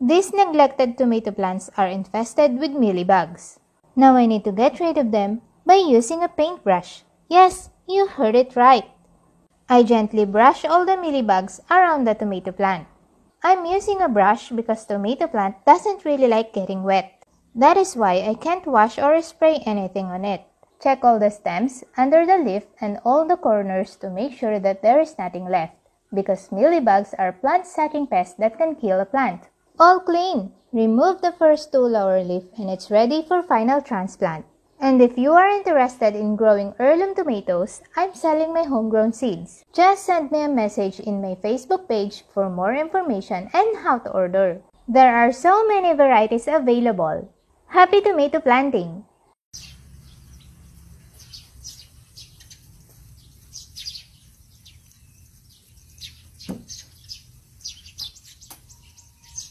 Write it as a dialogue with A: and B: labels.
A: These neglected tomato plants are infested with mealybugs. Now I need to get rid of them by using a paintbrush. Yes, you heard it right. I gently brush all the mealybugs around the tomato plant. I'm using a brush because tomato plant doesn't really like getting wet. That is why I can't wash or spray anything on it. Check all the stems, under the leaf, and all the corners to make sure that there is nothing left because mealybugs are plant-sucking pests that can kill a plant. All clean! Remove the first two lower leaf and it's ready for final transplant. And if you are interested in growing heirloom tomatoes, I'm selling my homegrown seeds. Just send me a message in my Facebook page for more information and how to order. There are so many varieties available. Happy tomato planting!